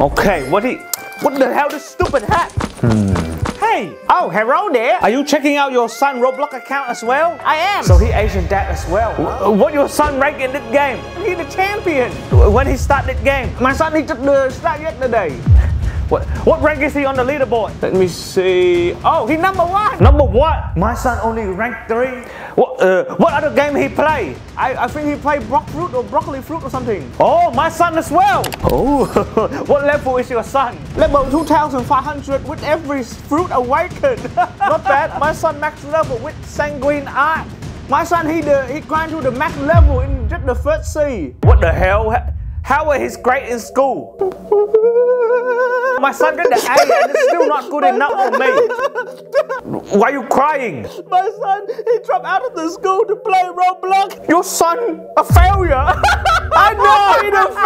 Okay, what he, what the hell, this stupid hat? Hey, Oh, hello there. are you checking out your son Roblox account as well? I am. So he Asian dad as well. Wh- What your son rank in this game? He the champion. When he start this game? My son he just uh, start yesterday. What what rank is he on the leaderboard? Let me see. Oh, he number one. Number one. My son only rank three. What uh, what other game he play? I, I think he play Brock Fruit or Broccoli Fruit or something. Oh, my son as well. Oh, what level is your son? Level 2500 with every fruit awakened. Not bad. My son max level with sanguine art. My son he the he grind to the max level in just the first Sea. What the hell? How are his grade in school? My son got the A and it's still not good enough for me. Why are you crying? My son, he dropped out of the school to play Roblox. Your son, a failure. I know he's a failure.